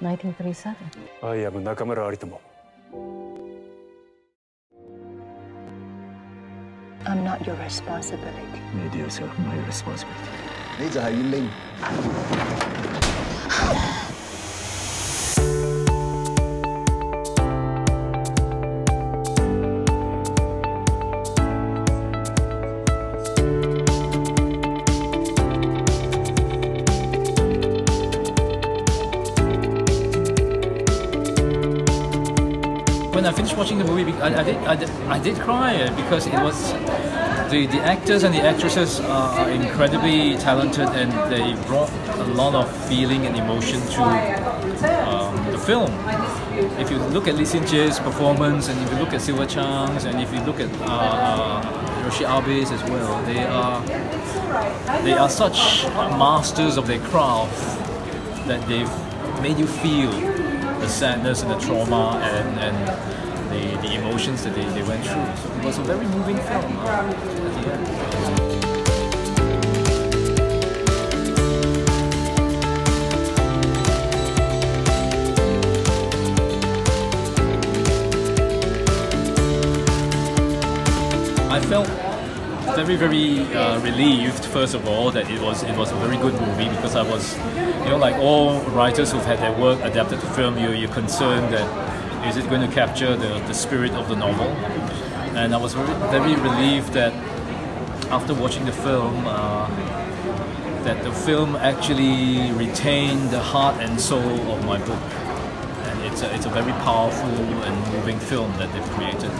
1937. I am Nakamura Aritomo. I'm not your responsibility. Made yourself my responsibility. When I finished watching the movie, I, I, did, I, did, I did cry uh, because it was the, the actors and the actresses are incredibly talented and they brought a lot of feeling and emotion to um, the film. If you look at Lee Sinje's performance and if you look at Sylvia Chang's and if you look at uh, uh, Abe's as well, they are they are such masters of their craft that they've made you feel sadness and the trauma and, and the, the emotions that they, they went through. So it was a very moving film uh. I felt very very uh, relieved first of all that it was it was a very good movie because I was you know like all writers who've had their work adapted to film you you're concerned that is it going to capture the, the spirit of the novel and I was very, very relieved that after watching the film uh, that the film actually retained the heart and soul of my book and it's a, it's a very powerful and moving film that they've created.